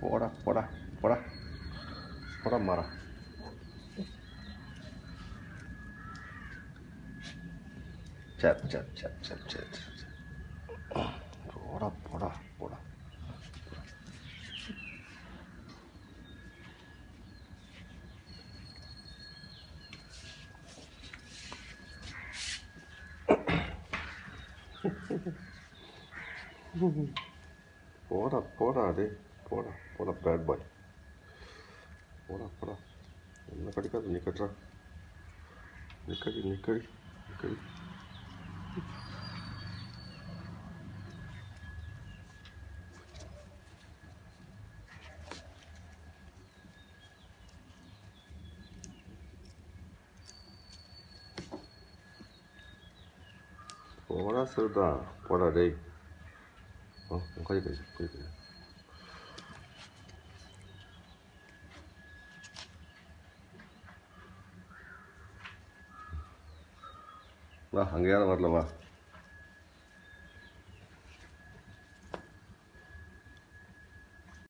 போடா போடா போடா. மாறா. சரி சரி சரி சரி சரி சரி சரி. போடா போடா போடா. போடா போடா டே போடா போடா பேட் பாய் போடா போடா என்ன கடிக்காது நீ கட்டுறா நிக்கடி நிக்கடி நிக்கடி போடா சொல்றா போடா டேய் ஆ கை கை Va, janguear a verlo, va.